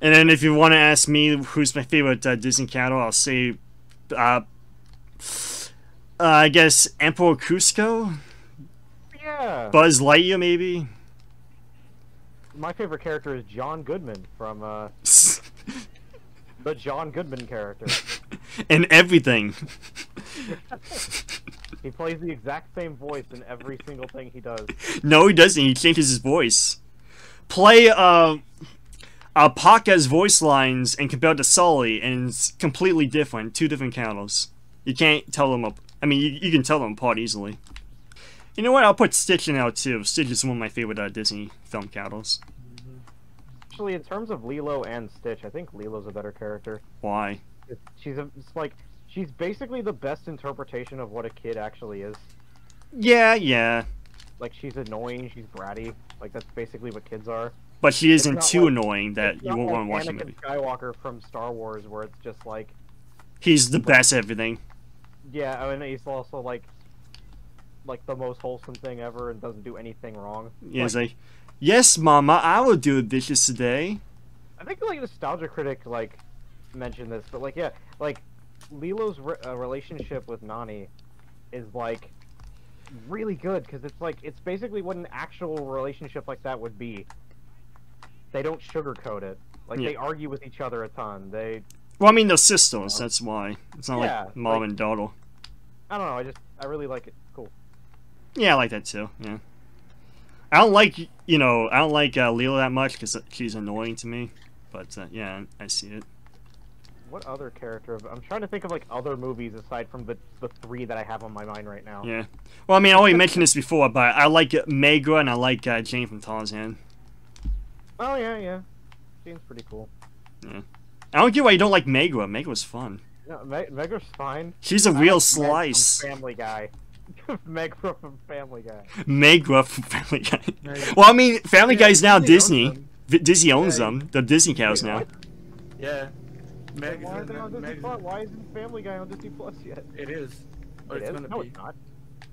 And then if you want to ask me who's my favorite uh, Disney character, I'll say, uh, uh, I guess Emperor Kuzco, Yeah. Buzz Lightyear, maybe. My favorite character is John Goodman from uh, the John Goodman character. and everything. He plays the exact same voice in every single thing he does. No, he doesn't. He changes his voice. Play uh, uh Pacha's voice lines and compared to Sully, and it's completely different. Two different characters. You can't tell them up. I mean, you, you can tell them apart easily. You know what? I'll put Stitch in out too. Stitch is one of my favorite uh, Disney film characters. Actually, in terms of Lilo and Stitch, I think Lilo's a better character. Why? She's a, it's like she's basically the best interpretation of what a kid actually is. Yeah, yeah. Like she's annoying, she's bratty. Like that's basically what kids are. But she isn't too like- annoying that you won't like want to watch the Anakin movie. Skywalker from Star Wars, where it's just like, He's the best at everything. yeah, I mean he's also like, like the most wholesome thing ever and doesn't do anything wrong. Yeah, he's like, yes, Mama, I will do the dishes today. I think like Nostalgia Critic like mentioned this, but like yeah, like Lilo's re- uh, relationship with Nani is like really good because it's like it's basically what an actual relationship like that would be. They don't sugarcoat it. Like Yeah. they argue with each other a ton. They Well, I mean, they're sisters. That's why. It's not Yeah, like mom like- and daughter. I don't know. I just I really like it. Cool. Yeah, I like that too. Yeah. I don't like, you know, I don't like uh, Leela that much because she's annoying to me. But uh, yeah, I see it. What other character? Of, I'm trying to think of like other movies aside from the the three that I have on my mind right now. Yeah. Well, I mean, I already mentioned this before, but I like Megra and I like uh, Jane from Tarzan. Oh yeah, yeah. Seems pretty cool. Yeah. I don't get why you don't like Megra. Megra's fun. No, Meg Mega's fine. She's a I real like Meg from slice. Family Guy. Meg from Family Guy. Megra from Family Guy. Well, I mean, Family Yeah, Guy's now Disney owns Disney. them. Disney owns Yeah, them. They're Disney cows Wait, now. what? Yeah. Meg Why, is on Disney Plus? why isn't Family Guy on Disney Plus yet? It is. Or It it's is? gonna no, be. it's not.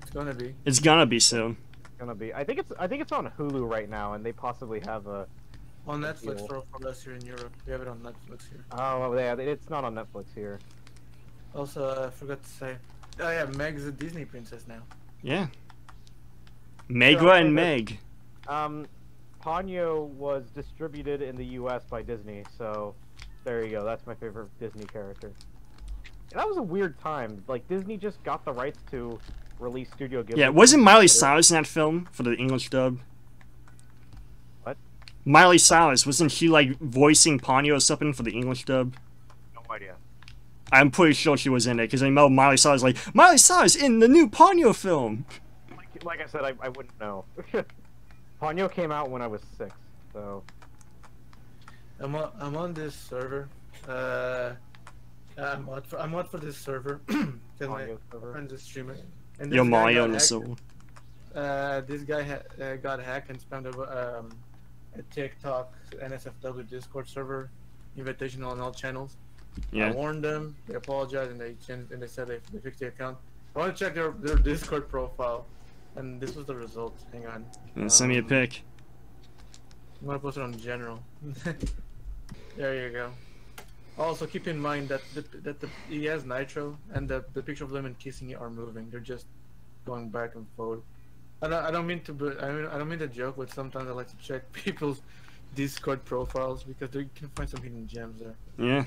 It's gonna be. It's gonna be soon. It's gonna be. I think it's. I think it's on Hulu right now, and they possibly have a. On Netflix deal. for, for us here in Europe. We have it on Netflix here. Oh, yeah, it's not on Netflix here. Also, uh, I forgot to say. Oh yeah, Meg's a Disney princess now. Yeah. Yeah, Megra and Meg. Um, Ponyo was distributed in the U.S. by Disney, so there you go. That's my favorite Disney character. And that was a weird time. Like Disney just got the rights to release Studio Ghibli. Yeah, wasn't Miley. Cyrus in that film for the English dub? What? Miley Cyrus, wasn't she like voicing Ponyo or something for the English dub? No idea. I'm pretty sure she was in it because I know Miley Cyrus like Miley Cyrus in the new Ponyo film. Like, like I said, I, I wouldn't know. Ponyo came out when I was six, so I'm on, I'm on this server. Uh, I'm on for, I'm on for this server Can my Ponyo server. friend's a streamer. And Yo, this guy Mario got in the hacked- soul. Uh, this guy ha- uh, got hacked and spammed a, um, a TikTok NSFW Discord server invitation on all channels. Yeah. I warned them. They apologized and they changed and they said they, they fixed the account. I want to check their, their Discord profile, and this was the result. Hang on. Uh, send me a Um, pic. I'm gonna post it on general. there you go. Also, keep in mind that the, that the, he has nitro, and the, the picture of them and kissing are moving. They're just going back and forth. I don't, I don't mean to, but I mean I don't mean to joke, but sometimes I like to check people's Discord profiles because they can find some hidden gems there. Yeah.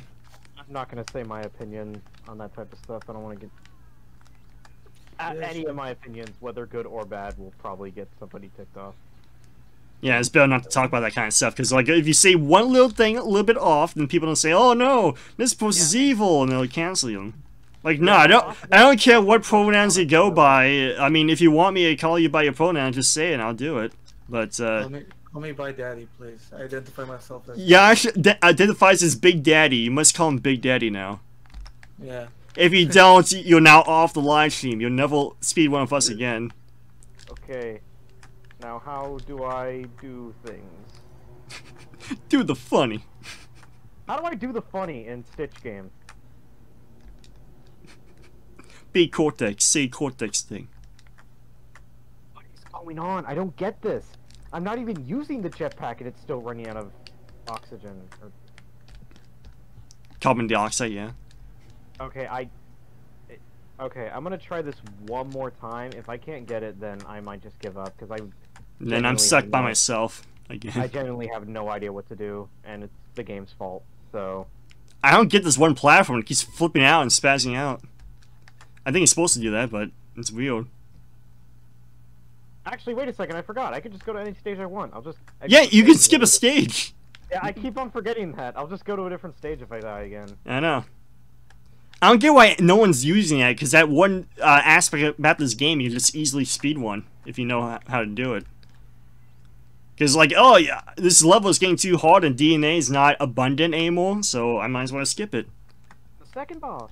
I'm not gonna say my opinion on that type of stuff. I don't want to get. A- Yeah, any sure. of my opinions, whether good or bad, will probably get somebody ticked off. Yeah, it's better not to talk about that kind of stuff because, like, if you say one little thing a little bit off, then people don't say, "Oh no, this post is evil," and they'll cancel you. Like, no, I don't. I don't care what pronouns you go by. I mean, if you want me to call you by your pronoun, just say it, and I'll do it. But uh, Call me, call me by daddy, please. I identify myself as. Yash d- identifies as Big Daddy. You must call him Big Daddy now. Yeah. If you don't, you're now off the live stream. You'll never speed one of us again. Okay. Now, how do I do things? Do the funny. How do I do the funny in Stitch Game? B Cortex. C cortex thing. What is going on? I don't get this. I'm not even using the jetpack and it's still running out of oxygen. Or Carbon dioxide, yeah. Okay, I. Okay, I'm gonna try this one more time. If I can't get it, then I might just give up because I, Then I'm stuck by myself again. I genuinely have no idea what to do, and it's the game's fault. So I don't get this one platform. It keeps flipping out and spazzing out. I think it's supposed to do that, but it's weird. actually, wait a second. I forgot. I could just go to any stage I want. I'll just. I Yeah, you can skip a stage. Yeah, I keep on forgetting that. I'll just go to a different stage if I die again. I know. I don't get why no one's using that, because that one uh, aspect about this game, you just easily speed one if you know how, how to do it. Because, like, oh, yeah, this level is getting too hard and DNA is not abundant anymore, so I might as well skip it. The second boss.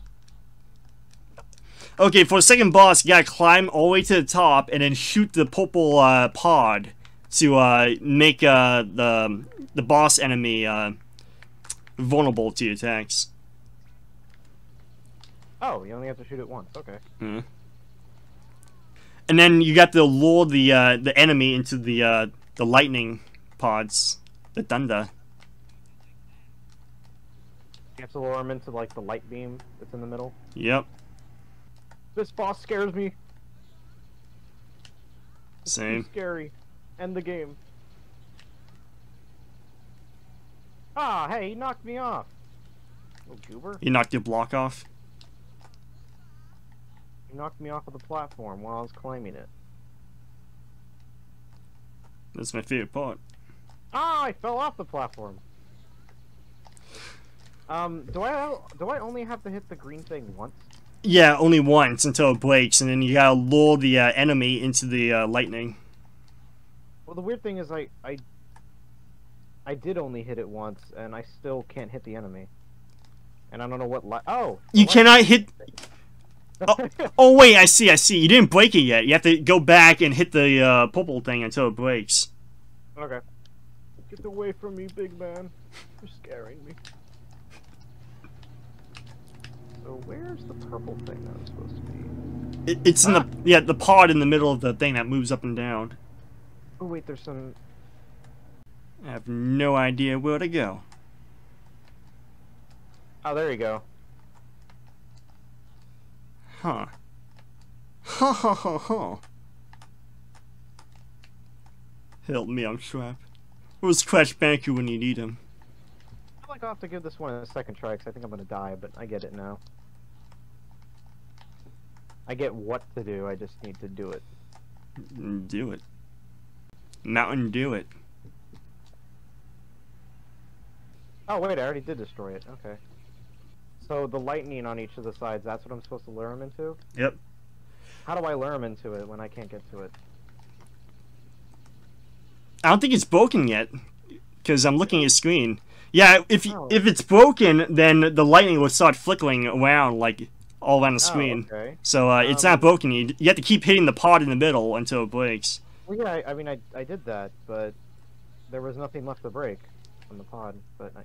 Okay, for the second boss, you gotta climb all the way to the top and then shoot the purple uh, pod to uh, make uh, the the boss enemy uh, vulnerable to your attacks. Oh, you only have to shoot it once. Okay. And then you got to lure the uh, the enemy into the uh, the lightning pods, the thunder. You have to lure him into like the light beam that's in the middle. Yep, This boss scares me. Too same. scary. End the game. Ah, hey, he knocked me off. Little goober. You knocked your block off. He knocked me off of the platform while I was climbing it. That's my favorite part. Ah, I fell off the platform. Um, do I do I only have to hit the green thing once? Yeah, only once until it breaks, and then you gotta lure the uh, enemy into the uh, lightning. Well, the weird thing is I I I did only hit it once, and I still can't hit the enemy. And I don't know what li- Oh, You cannot hit. light- Oh wait, I see, I see. You didn't break it yet. You have to go back and hit the uh, purple thing until it breaks. okay. Get away from me, big man. You're scaring me. So where's the purple thing that was supposed to be? It, it's in the ah! yeah the pod in the middle of the thing that moves up and down. Oh wait, there's some. I have no idea where to go. Oh, there you go. Huh. Ha ha ha ha. Help me, I'm trapped. Where's Crash Bandicoot when you need him? I feel like I'll have to give this one a second try because I think I'm gonna die, but I get it now. I get what to do. I just need to do it. Do it. Mountain, do it. Oh wait, I already did destroy it. Okay. So the lightning on each of the sides, that's what I'm supposed to lure him into? Yep. How do I lure him into it when I can't get to it? I don't think it's broken yet, because I'm looking at your screen. Yeah, if Oh. if it's broken, then the lightning will start flickering around like all around the Oh, screen. okay. So uh, it's Um, not broken. You, you have to keep hitting the pod in the middle until it breaks. Well, yeah, I, I mean, I, I did that, but there was nothing left to break on the pod. But I,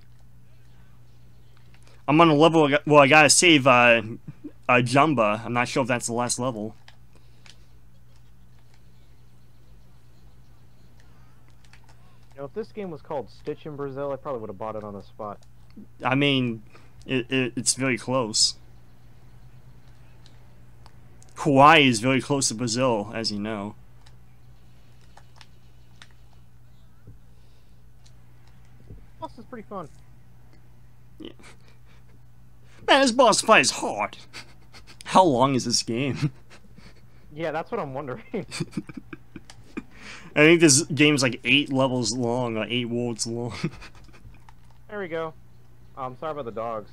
I'm on a level. Well, I gotta save uh, uh, Jumba. I'm not sure if that's the last level. you know, if this game was called Stitch in Brazil, I probably would have bought it on the spot. I mean, it, it, it's very close. Hawaii is very close to Brazil, as you know. Plus, is pretty fun. Yeah. Man, this boss fight is hard. How long is this game? Yeah, that's what I'm wondering. I think this game's like eight levels long, or eight worlds long. there we go. I'm sorry about the dogs.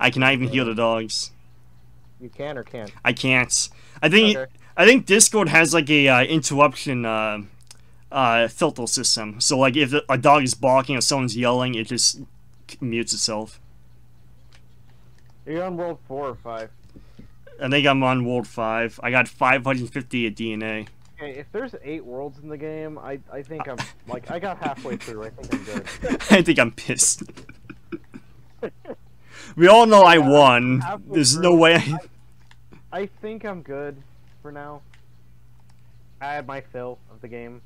I cannot even hear the dogs. You can or can't. I can't. I think Okay. I think Discord has like a uh, interruption uh, uh, filter system. So like if a dog is barking or someone's yelling, it just mutes itself. Are you on World 4 or 5? I think I'm on World Five. I got 550 at DNA. Okay, if there's eight worlds in the game, I I think I'm like I got halfway through. I think I'm good. I think I'm pissed. we all know I won. There's no way. I... I think I'm good for now. I had my fill of the game.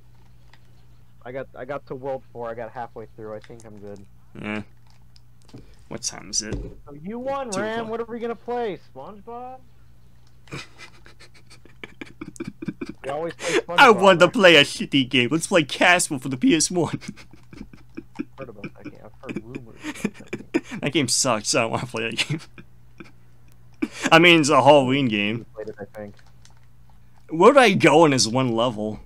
I got I got to World Four. I got halfway through. I think I'm good. Yeah. What time is it? So you won, Two Ram. o'clock. What are we gonna play? SpongeBob? We always play SpongeBob. I want to play a shitty game. Let's play Castle for the PS1. Heard about that game. I've heard rumors. that game. that game sucks. So I don't want to play that game. I mean, it's a Halloween game. played it, I think. Where do I go in this one level?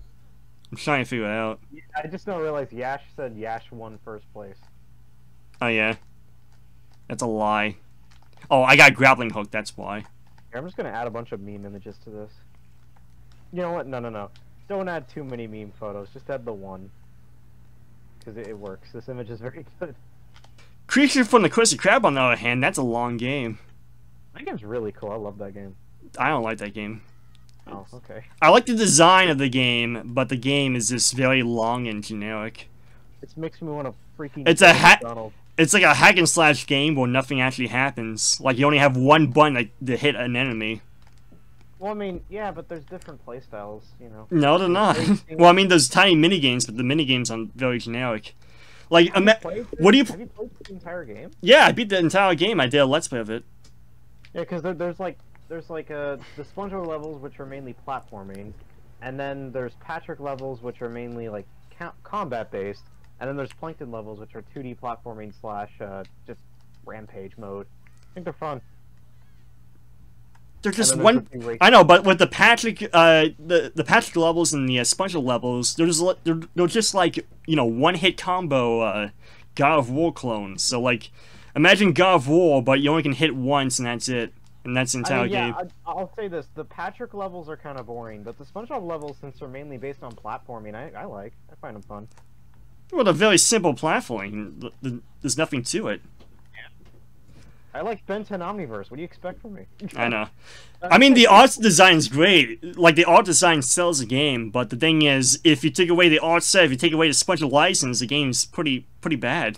I'm trying to figure it out. I just don't realize Yash said Yash won first place. Oh yeah, that's a lie. Oh, I got grappling hook. That's why. Here, I'm just gonna add a bunch of meme images to this. You know what? No, no, no. Don't add too many meme photos. Just add the one. Because it, it works. This image is very good. Creature from the Krusty Krab, on the other hand, that's a long game. That game's really cool. I love that game. I don't like that game. Oh, okay. I like the design of the game, but the game is just very long and generic. This makes me want to freaking. It's a kill ha- McDonald's. It's like a hack and slash game where nothing actually happens. Like you only have one button like, to hit an enemy. Well, I mean, yeah, but there's different playstyles, you know. No, they're not. well, I mean, there's tiny mini games, but the mini games are very generic. Like, ima- what do you? Have you played the entire game? Yeah, I beat the entire game. I did a let's play of it. Yeah, because there, there's like there's like uh the SpongeBob levels which are mainly platforming, and then there's Patrick levels which are mainly like combat based, and then there's Plankton levels which are 2D platforming slash uh, just rampage mode. I think they're fun. They're just one. the big race- I know, but with the Patrick, uh, the the Patrick levels and the uh, SpongeBob levels, they're just they're, they're just like you know one hit combo, uh, God of War clones. So like, imagine God of War, but you only can hit once and that's it, and that's the entire I mean, yeah, game. I, I'll say this: the Patrick levels are kind of boring, but the SpongeBob levels, since they're mainly based on platforming, I, I like. I find them fun. Well, they're very simple platforming. Th- th- There's nothing to it. I like Ben 10 Omniverse. What do you expect from me? I know. I mean, the art design's great. Like the art design sells the game, but the thing is, if you take away the art set, if you take away the SpongeBob license, the game's pretty pretty bad.